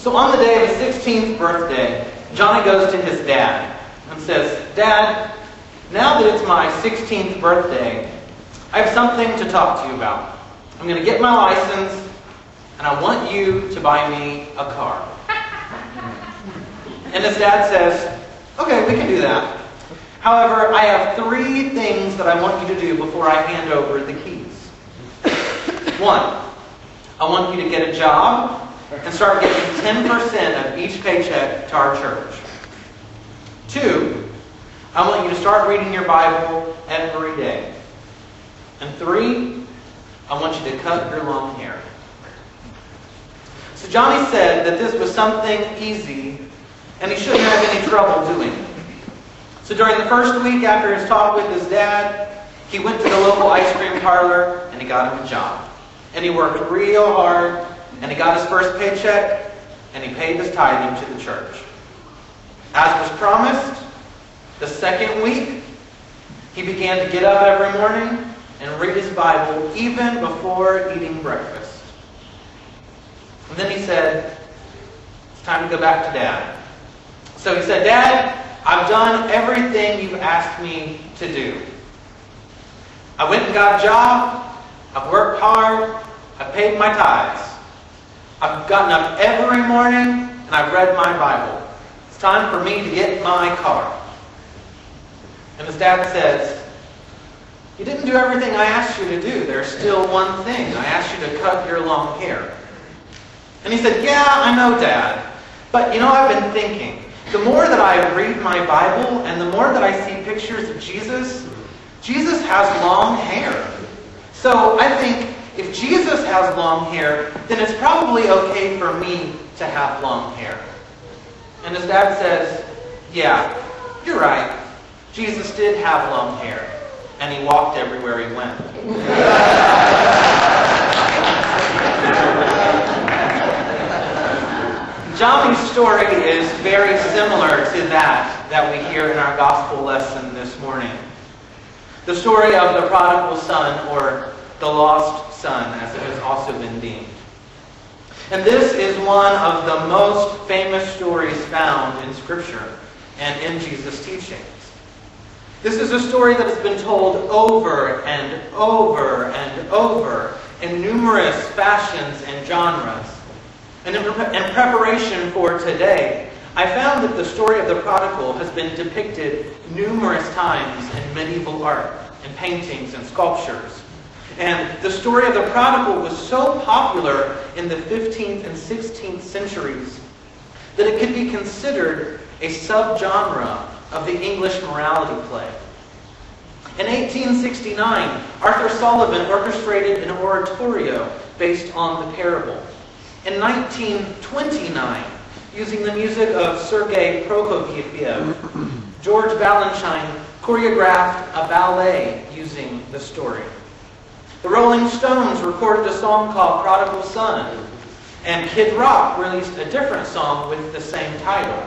So on the day of his 16th birthday, Johnny goes to his dad and says, Dad, now that it's my 16th birthday, I have something to talk to you about. I'm going to get my license, and I want you to buy me a car. And his dad says, Okay, we can do that. However, I have three things that I want you to do before I hand over the keys. One, I want you to get a job and start giving 10% of each paycheck to our church. Two, I want you to start reading your Bible every day. And three, I want you to cut your long hair. So Johnny said that this was something easy and he shouldn't have any trouble doing it. So during the first week after his talk with his dad, he went to the local ice cream parlor and he got him a job. And he worked real hard and he got his first paycheck and he paid his tithing to the church. As was promised, the second week, he began to get up every morning and read his Bible even before eating breakfast. And then he said, It's time to go back to Dad. So he said, Dad, I've done everything you've asked me to do. I went and got a job. I've worked hard. I've paid my tithes. I've gotten up every morning and I've read my Bible. It's time for me to get my car. And his dad says, You didn't do everything I asked you to do. There's still one thing. I asked you to cut your long hair. And he said, Yeah, I know, Dad. But you know, I've been thinking. The more that I read my Bible and the more that I see pictures of Jesus, Jesus has long hair. So I think if Jesus has long hair, then it's probably okay for me to have long hair. And his dad says, Yeah, you're right. Jesus did have long hair, and he walked everywhere he went. Johnny's story is very similar to that that we hear in our gospel lesson this morning. The story of the prodigal son, or the lost son, as it has also been deemed. And this is one of the most famous stories found in Scripture and in Jesus' teachings. This is a story that has been told over and over and over in numerous fashions and genres. And in, in preparation for today, I found that the story of the prodigal has been depicted numerous times in medieval art, in paintings and sculptures. And the story of the prodigal was so popular in the 15th and 16th centuries that it could be considered a subgenre of the English morality play. In 1869, Arthur Sullivan orchestrated an oratorio based on the parable. In 1929, using the music of Sergei Prokofiev, George Balanchine choreographed a ballet using the story. The Rolling Stones recorded a song called Prodigal Son, and Kid Rock released a different song with the same title.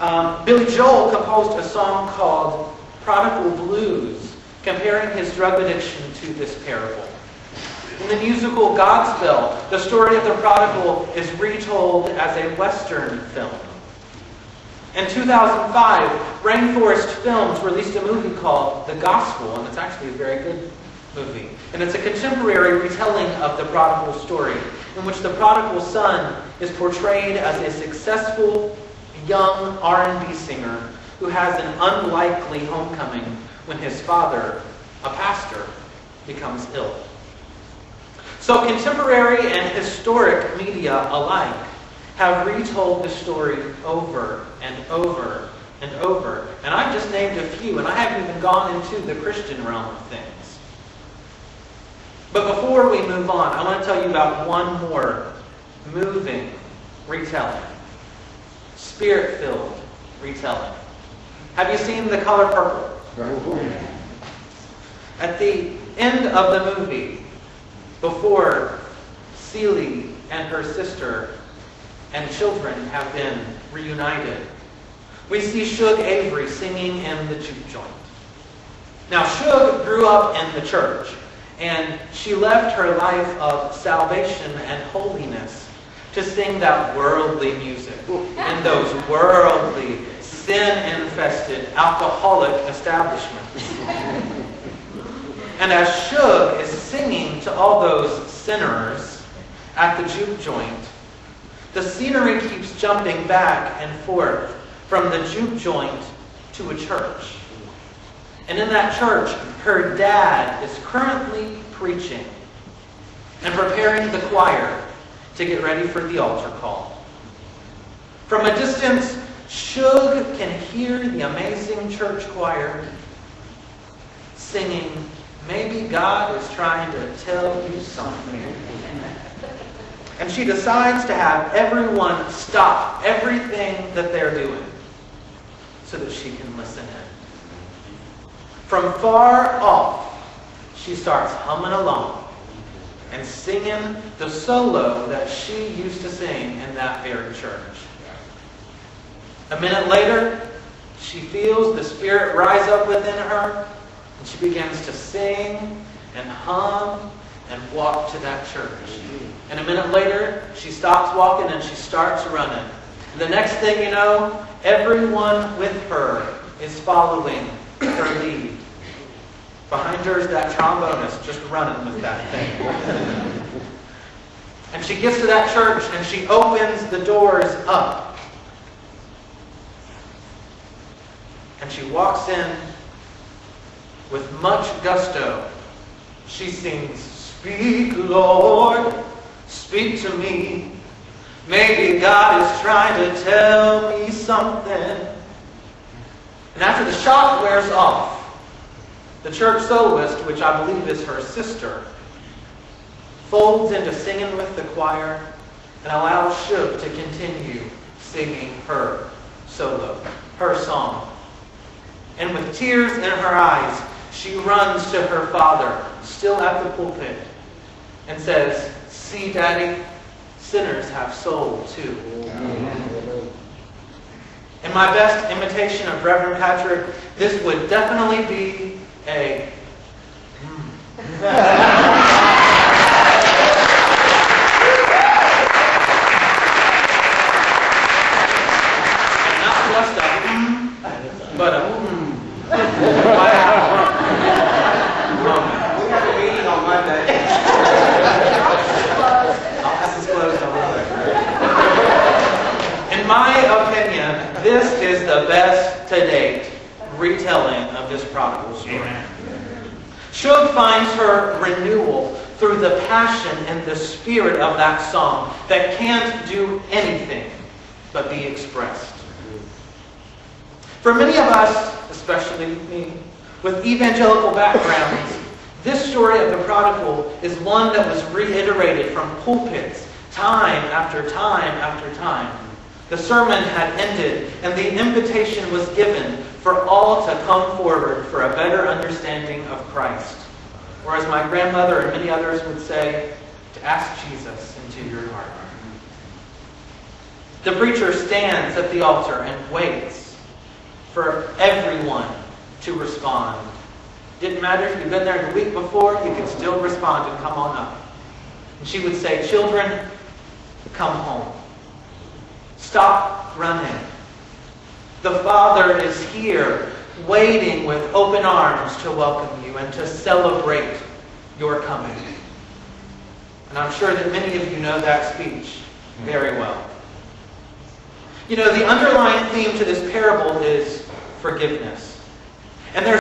Um, Billy Joel composed a song called Prodigal Blues, comparing his drug addiction to this parable. In the musical Godspell, the story of the prodigal is retold as a Western film. In 2005, Rainforest Films released a movie called The Gospel, and it's actually a very good movie. And it's a contemporary retelling of the prodigal story, in which the prodigal son is portrayed as a successful young R&B singer who has an unlikely homecoming when his father, a pastor, becomes ill. So contemporary and historic media alike have retold the story over and over and over. And I've just named a few, and I haven't even gone into the Christian realm of things. But before we move on, I want to tell you about one more moving retelling, spirit filled retelling. Have you seen The Color Purple? At the end of the movie, before Celie and her sister and children have been reunited, we see Shug Avery singing in the juke joint. Now, Shug grew up in the church, and she left her life of salvation and holiness to sing that worldly music in those worldly, sin-infested, alcoholic establishments. And as Shug is singing to all those sinners at the juke joint, the scenery keeps jumping back and forth from the juke joint to a church. And in that church, her dad is currently preaching and preparing the choir to get ready for the altar call. From a distance, Shug can hear the amazing church choir singing, Maybe God is trying to tell you something. And she decides to have everyone stop everything that they're doing so that she can listen in. From far off, she starts humming along and singing the solo that she used to sing in that very church. A minute later, she feels the Spirit rise up within her, and she begins to sing and hum and walk to that church. And a minute later, she stops walking and she starts running. And the next thing you know, everyone with her is following her lead. Behind her is that trombonist just running with that thing. and she gets to that church and she opens the doors up. And she walks in with much gusto. She sings, Speak, Lord, speak to me. Maybe God is trying to tell me something. After the shock wears off, the church soloist, which I believe is her sister, folds into singing with the choir and allows Shug to continue singing her solo, her song. And with tears in her eyes, she runs to her father, still at the pulpit, and says, See, Daddy, sinners have soul too. In my best imitation of Reverend Patrick, this would definitely be a. Not hmm just a, but a. We have a meeting on Monday. Office is closed on Monday. In my opinion, this is the best to date retelling of this prodigal story. Shug finds her renewal through the passion and the spirit of that song that can't do anything but be expressed. For many of us, especially me, with evangelical backgrounds, this story of the prodigal is one that was reiterated from pulpits time after time after time. The sermon had ended, and the invitation was given for all to come forward for a better understanding of Christ. Or as my grandmother and many others would say, to ask Jesus into your heart. The preacher stands at the altar and waits for everyone to respond. Didn't matter if you'd been there the week before, you could still respond and come on up. And she would say, Children, come home. Stop running. The Father is here, waiting with open arms to welcome you and to celebrate your coming. And I'm sure that many of you know that speech very well. You know, the underlying theme to this parable is forgiveness. And there's